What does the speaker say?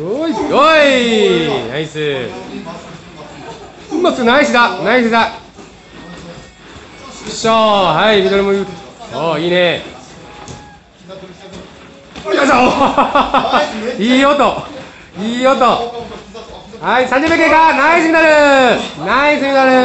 おいおいナイス。うまくナイスだナイスだ。よっしゃはいミドルもおおいいね。よいしょ。いい音いい音。はい30秒経過ナイスミドル。ナイスミドル。